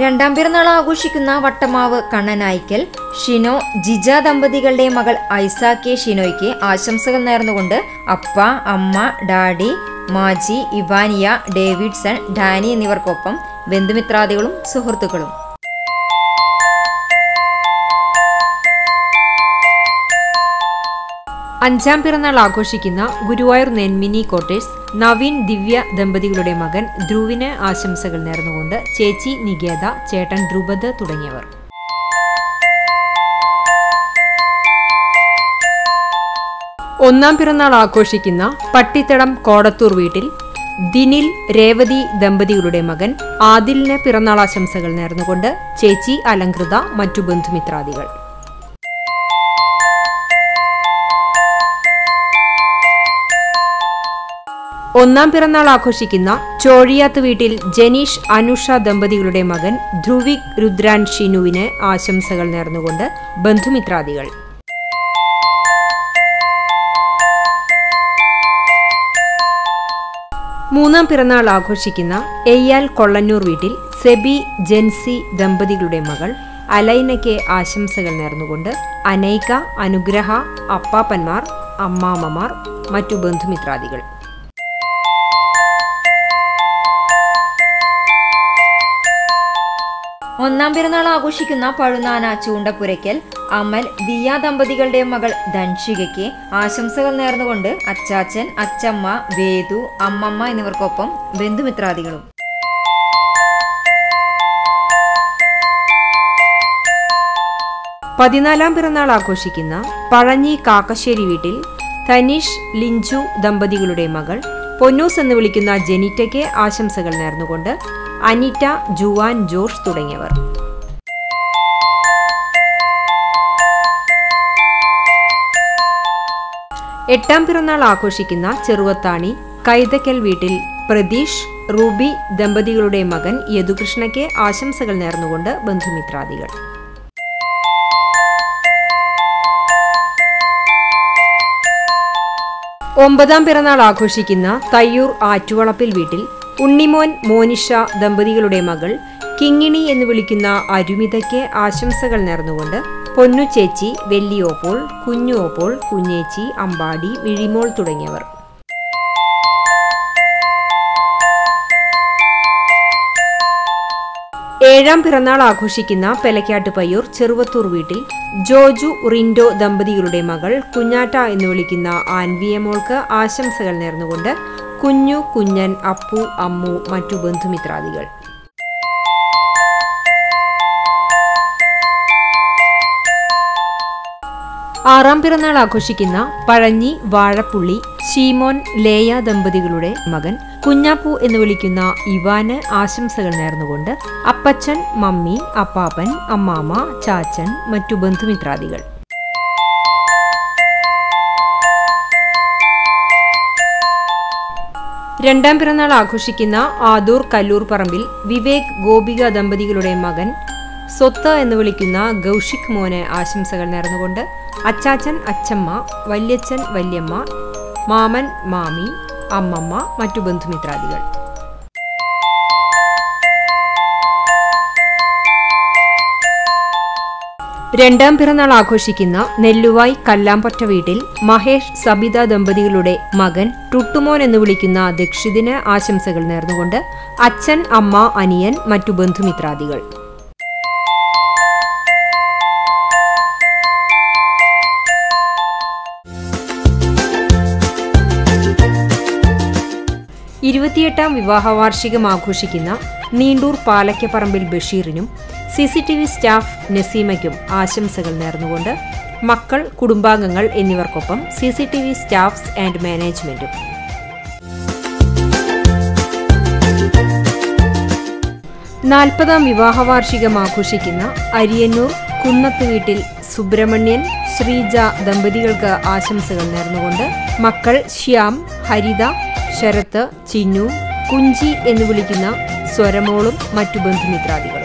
രണ്ടാം പിറന്നാൾ ആഘോഷിക്കുന്ന വട്ടമാവ് കണ്ണനായിക്കൽ ഷിനോ ജിജ ദമ്പതികളുടെ മകൾ ഐസാക്കെ ഷിനോയ്ക്ക് ആശംസകൾ നേർന്നുകൊണ്ട് അപ്പ അമ്മ ഡാഡി മാജി ഇവാനിയ ഡേവിഡ്സൺ ഡാനി എന്നിവർക്കൊപ്പം ബന്ധുമിത്രാദികളും സുഹൃത്തുക്കളും. അഞ്ചാം പിറന്നാൾ ആഘോഷിക്കുന്ന ഗുരുവായൂർ നെന്മിനി കോട്ടേഴ്സ് നവീൻ ദിവ്യ ദമ്പതികളുടെ മകൻ ധ്രുവിന് ആശംസകൾ നേർന്നുകൊണ്ട് ചേച്ചി നികേത ചേട്ടൻ ധ്രുപദ് തുടങ്ങിയവർ. ഒന്നാം പിറന്നാൾ ആഘോഷിക്കുന്ന പട്ടിത്തടം കോടത്തൂർ വീട്ടിൽ ദിനിൽ രേവതി ദമ്പതികളുടെ മകൻ ആദിലിന് പിറന്നാൾ ആശംസകൾ നേർന്നുകൊണ്ട് ചേച്ചി അലങ്കൃത മറ്റു ബന്ധുമിത്രാദികൾ. ഒന്നാം പിറന്നാൾ ആഘോഷിക്കുന്ന ചോഴിയാത്ത് വീട്ടിൽ ജനീഷ് അനുഷ ദമ്പതികളുടെ മകൻ ധ്രുവിക് രുദ്രാൻ ഷിനുവിന് ആശംസകൾ നേർന്നുകൊണ്ട് ബന്ധുമിത്രാദികൾ. മൂന്നാം പിറന്നാൾ ആഘോഷിക്കുന്ന എയ്യാൽ കൊള്ളന്നൂർ വീട്ടിൽ സെബി ജെൻസി ദമ്പതികളുടെ മകൾ അലൈനയ്ക്ക് ആശംസകൾ നേർന്നുകൊണ്ട് അനൈക അനുഗ്രഹ അപ്പാപ്പന്മാർ അമ്മാമ്മമാർ മറ്റു ബന്ധുമിത്രാദികൾ. ഒന്നാം പിറന്നാൾ ആഘോഷിക്കുന്ന പഴുനാന ചൂണ്ടപ്പുരയ്ക്കൽ അമൽ ദിയ ദമ്പതികളുടെ മകൾ ധൻഷികയ്ക്ക് ആശംസകൾ നേർന്നുകൊണ്ട് അച്ചാച്ചൻ അച്ചമ്മ വേദു അമ്മമ്മ എന്നിവർക്കൊപ്പം ബന്ധുമിത്രാദികളും. പതിനാലാം പിറന്നാൾ ആഘോഷിക്കുന്ന പഴഞ്ഞി കാക്കശ്ശേരി വീട്ടിൽ തനീഷ് ലിഞ്ചു ദമ്പതികളുടെ മകൾ പൊന്നൂസ് എന്ന് വിളിക്കുന്ന ജെനിറ്റയ്ക്ക് ആശംസകൾ നേർന്നുകൊണ്ട് അനിറ്റ ജുവാൻ ജോർജ് തുടങ്ങിയവർ. എട്ടാം പിറന്നാൾ ആഘോഷിക്കുന്ന ചെറുവത്താണി കൈതക്കൽ വീട്ടിൽ പ്രതീഷ് റൂബി ദമ്പതികളുടെ മകൻ യദുകൃഷ്ണയ്ക്ക് ആശംസകൾ നേർന്നുകൊണ്ട് ബന്ധുമിത്രാദികൾ. ഒമ്പതാം പിറന്നാൾ ആഘോഷിക്കുന്ന തയ്യൂർ ആറ്റുവളപ്പിൽ വീട്ടിൽ ഉണ്ണിമോൻ മോനിഷ ദമ്പതികളുടെ മകൾ കിങ്ങിണി എന്ന് വിളിക്കുന്ന അരുമിതയ്ക്ക് ആശംസകൾ നേർന്നുകൊണ്ട് പൊന്നു ചേച്ചി വെല്ലിയോപ്പോൾ കുഞ്ഞുവോപ്പോൾ കുഞ്ഞേച്ചി അമ്പാടി മിഴിമോൾ തുടങ്ങിയവർ. ഏഴാം പിറന്നാൾ ആഘോഷിക്കുന്ന പെലക്കാട്ട് പയ്യൂർ ചെറുവത്തൂർ വീട്ടിൽ ജോജു റിൻഡോ ദമ്പതികളുടെ മകൾ കുഞ്ഞാട്ട എന്ന് വിളിക്കുന്ന ആൻവിയ മോൾക്ക് ആശംസകൾ നേർന്നുകൊണ്ട് കുഞ്ഞു കുഞ്ഞൻ അപ്പു അമ്മു മറ്റു ബന്ധുമിത്രാദികൾ. ആറാം പിറന്നാൾ ആഘോഷിക്കുന്ന പഴഞ്ഞി വാഴപ്പുള്ളി ഷീമോൻ ലേയ ദമ്പതികളുടെ മകൻ കുഞ്ഞാപ്പു എന്ന് വിളിക്കുന്ന ഇവാന് ആശംസകൾ നേർന്നുകൊണ്ട് അപ്പച്ചൻ മമ്മി അപ്പാപ്പൻ അമ്മാമ്മ ചാച്ചൻ മറ്റു ബന്ധുമിത്രാദികൾ. രണ്ടാം പിറന്നാൾ ആഘോഷിക്കുന്ന ആദൂർ കല്ലൂർ പറമ്പിൽ വിവേക് ഗോപിക ദമ്പതികളുടെ മകൻ സ്വത്ത് എന്ന് വിളിക്കുന്ന ഗൗഷിക് മോനെ ആശംസകൾ നേർന്നുകൊണ്ട് അച്ചാച്ചൻ അച്ചമ്മ വല്യച്ഛൻ വല്യമ്മ മാമൻ മാമി അമ്മമ്മ മറ്റു ബന്ധുമിത്രാദികൾ. രണ്ടാം പിറന്നാൾ ആഘോഷിക്കുന്ന നെല്ലുവായ് കല്ലാമ്പറ്റ വീട്ടിൽ മഹേഷ് സബിത ദമ്പതികളുടെ മകൻ ടുട്ടുമോൻ എന്ന് വിളിക്കുന്ന ദക്ഷിതിന് ആശംസകൾ നേർന്നുകൊണ്ട് അച്ഛൻ അമ്മ അനിയൻ മറ്റു ബന്ധുമിത്രാദികൾ. ഇരുപത്തിയെട്ടാം വിവാഹ വാർഷികം ആഘോഷിക്കുന്ന Neendoor Palakkaparambil ബഷീറിനും C C T V staff നസീമയ്ക്കും ആശംസകൾ നേർന്നുകൊണ്ട് മക്കൾ കുടുംബാംഗങ്ങൾ എന്നിവർക്കൊപ്പം C C T V staffs and മാനേജ്മെന്റും. നാൽപ്പതാം വിവാഹ വാർഷികം ആഘോഷിക്കുന്ന അരിയന്നൂർ കുന്നത്ത് വീട്ടിൽ സുബ്രഹ്മണ്യൻ ശ്രീജ ദമ്പതികൾക്ക് ആശംസകൾ നേർന്നുകൊണ്ട് മക്കൾ ശ്യാം ഹരിത ശരത്ത് ചിന്നു കുഞ്ചി എന്ന് വിളിക്കുന്ന സ്വരമോളും മറ്റു ബന്ധുമിത്രാദികൾ